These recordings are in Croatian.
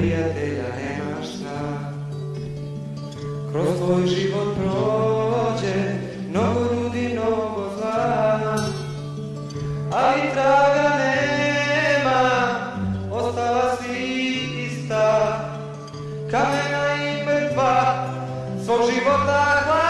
prijatelja nema šta. Kroz tvoj život prođe Mnogo ljudi, mnogo zla. Ali traga nema Ostala si ista. Kamena i mrtva Svog života hvala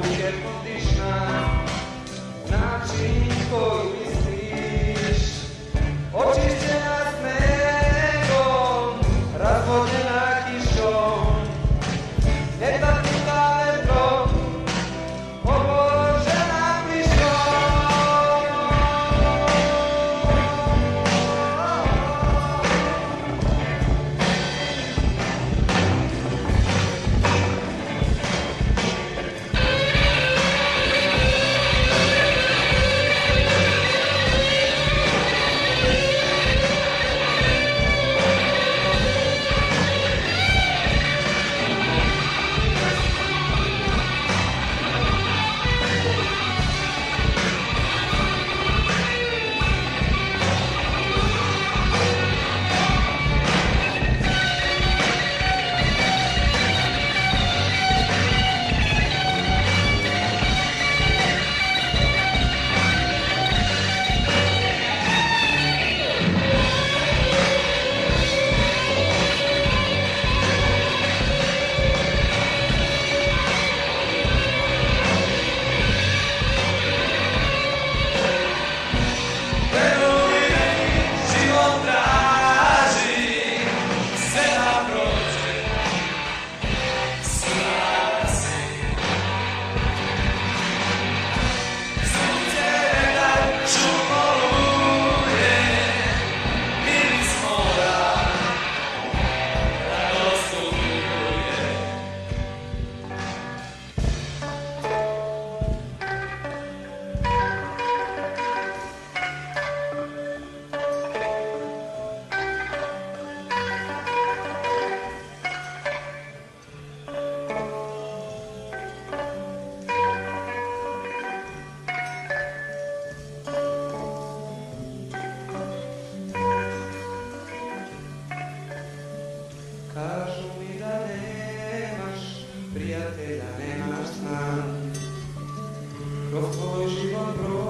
bullshit. Nemaš prijatelja, nemaš sna Kroz tvoj život prođe